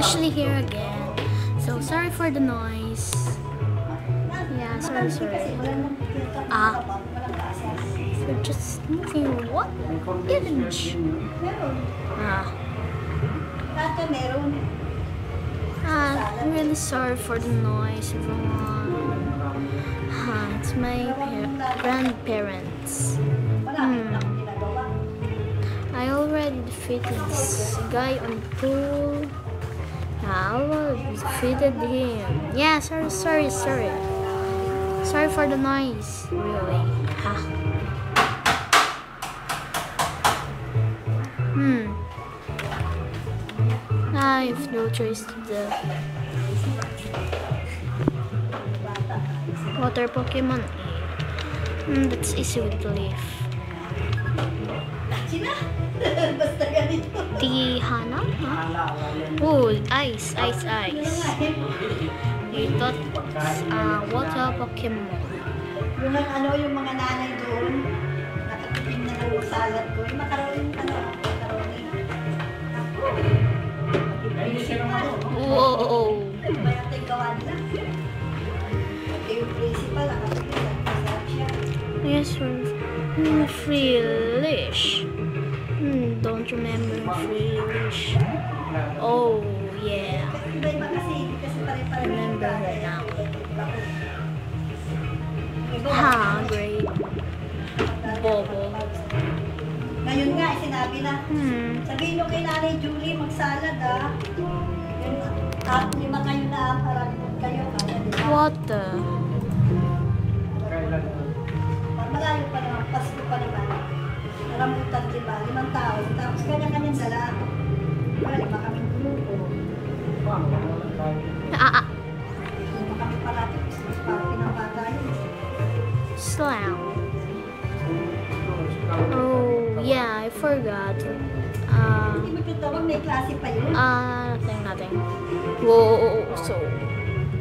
Ashley here again. So sorry for the noise. Yeah, sorry, sorry. Ah, we're just moving what inch? Ah, ah, I'm really sorry for the noise, everyone. Ah, it's my grandparents. Hmm. I already defeated this guy on pool. I defeated him. Yeah, sorry, sorry, sorry. Sorry for the noise, really. Ha. Hmm. I have no choice to do. Water Pokemon. Hmm, that's easy with the leaf. Tihana? Oh, ice, ice, ice. You thought it's uh, water Pokemon. Yung ano, yung mga nanay doon, nakatikim na ng salad ko. Yung macaroni, ano, macaroni. Ako. Inisip na. Whoa! Kaya ito yung gawa nila. Pati yung principal, nakatikim, nagpasarap siya. Yes. Hmm, Freelish. Hmm, don't remember Freelish. Oh, yeah. Remember now. Ha, great. Bobo. Ngayon nga, sinabi na, Hmm. sabihin nyo kay Nanay Julie, magsalad ah. Yung at lima kayo na, parang kayo. What the? Malayo pa naman, Pasko pa naman. Naramutan, di ba? Limang tao. Tapos kanya-kanyang dala. Wala, lima kaming grupo. Ah, ah. Lima kami parati. Christmas party ng bata yun. Slam. Oh, yeah, I forgot. Uh, Hindi mo tutawag, may klase pa yun. uh, nothing, nothing. Whoa, so.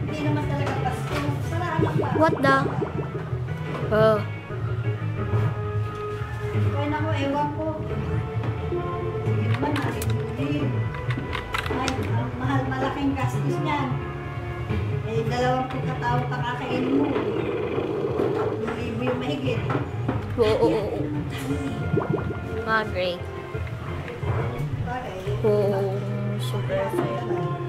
Hindi naman talaga Pasko. Salamat pa. What the? Oh. Kaya na ko, ewan ko. Sige naman, Nanay Julie. Ay, ang mahal, malaking gastos niyan. Eh, dalawang pagkatao pa kakainin mo. Libo yung mahigit. Whoa. Ah, great. Whoa, super fair.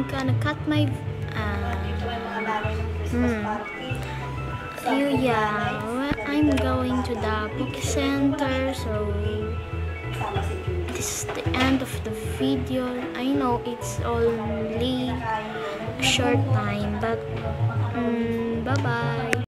I'm gonna cut my. Uh, Christmas Hmm. you, yeah, I'm going to the book center, so this is the end of the video. I know it's only short time, but mm, bye bye.